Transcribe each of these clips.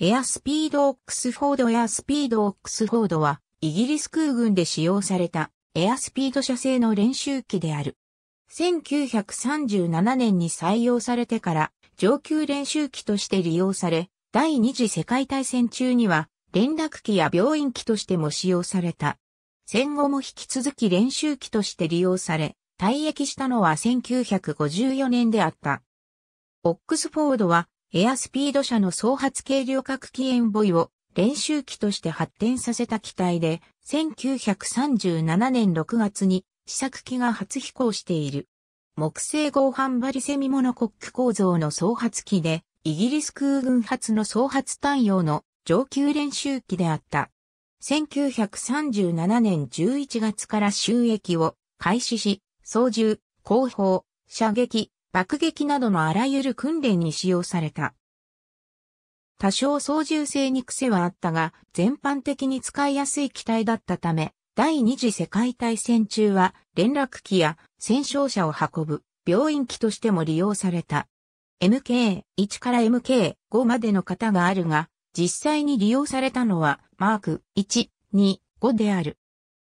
エアスピードオックスフォードエアスピードオックスフォードは、イギリス空軍で使用されたエアスピード社製の練習機である。1937年に採用されてから上級練習機として利用され、第二次世界大戦中には連絡機や病院機としても使用された。戦後も引き続き練習機として利用され、退役したのは1954年であった。オックスフォードはエアスピード社の総発軽量核機エンボイを練習機として発展させた機体で、1937年6月に試作機が初飛行している。木製合板バリセミモノコック構造の総発機で、イギリス空軍初の総発単用の上級練習機であった。1937年11月から収益を開始し、操縦、後方、射撃、爆撃などのあらゆる訓練に使用された。多少操縦性に癖はあったが、全般的に使いやすい機体だったため、第二次世界大戦中は連絡機や戦傷者を運ぶ病院機としても利用された。MK1 から MK5 までの型があるが、実際に利用されたのはマーク1、2、5である。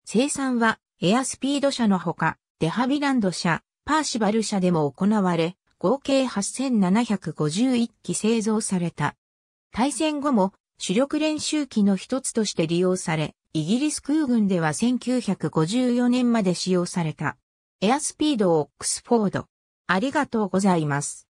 生産はエアスピード社のほか、デハビランド社、パーシバル社でも行われ、合計8751機製造された。対戦後も主力練習機の一つとして利用され、イギリス空軍では1954年まで使用された。エアスピードオックスフォード。ありがとうございます。